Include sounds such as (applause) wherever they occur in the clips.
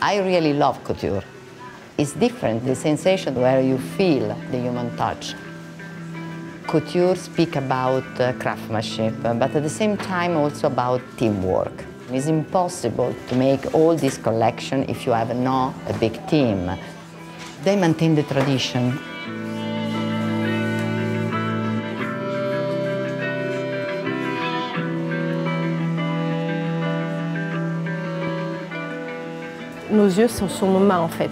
I really love couture. It's different, the sensation where you feel the human touch. Couture speak about uh, craftsmanship, but at the same time also about teamwork. It's impossible to make all this collection if you have not a big team. They maintain the tradition. Nos yeux sont sur nos mains en fait.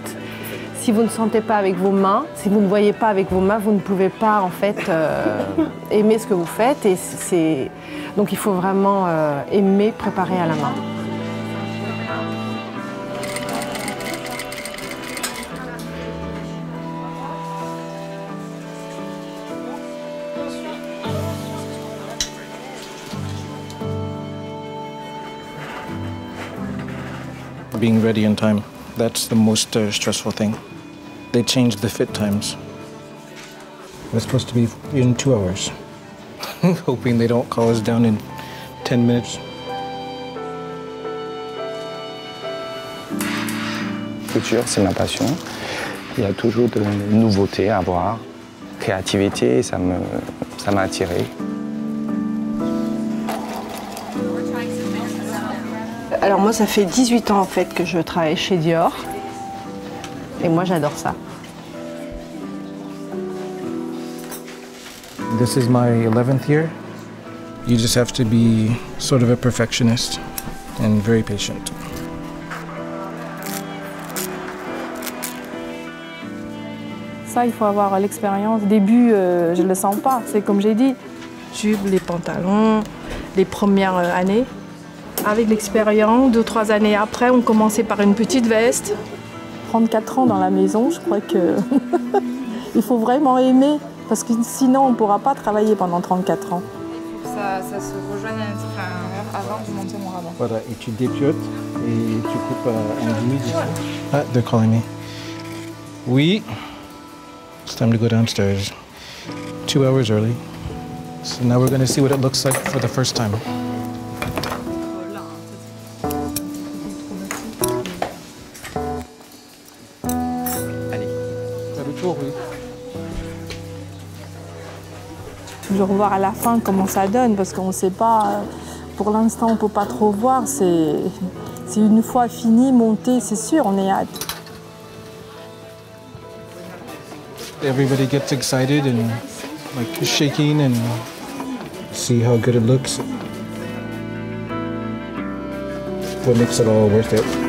Si vous ne sentez pas avec vos mains, si vous ne voyez pas avec vos mains, vous ne pouvez pas en fait euh, (laughs) aimer ce que vous faites. Et c'est donc il faut vraiment euh, aimer préparer à la main. Being ready in time, that's the most uh, stressful thing. They changed the fit times. We're supposed to be in two hours. (laughs) Hoping they don't call us down in 10 minutes. Couture, c'est ma passion. Il y a toujours de nouveautés à voir. Créativité, ça me, ça attiré. Alors moi, ça fait 18 ans en fait que je travaille chez Dior. Et moi, j'adore ça. This is my 11th year. You just have to be sort of a perfectionist and very patient. Ça, il faut avoir l'expérience. Au début, euh, je ne le sens pas. C'est comme j'ai dit, jupe, les pantalons, les premières euh, années. Avec l'expérience, deux, trois années après, on commençait par une petite veste. 34 ans dans la maison, je crois que (laughs) il faut vraiment aimer, parce que sinon on ne pourra pas travailler pendant 34 ans. Ça, ça se rejoigne à avant de monter mon rabat. Voilà, et tu dépiautes et tu coupes euh, en demi. Ah, they're calling me. Oui. It's time to go downstairs. Two hours early. So now we're going to see what it looks like for the first time. Toujours voir à la fin comment ça donne, parce qu'on ne sait pas, pour l'instant on ne peut pas trop voir. C'est une fois fini, monté, c'est sûr, on est hâte. Everybody gets excited and like shaking and see how good it looks. What makes it all worth it?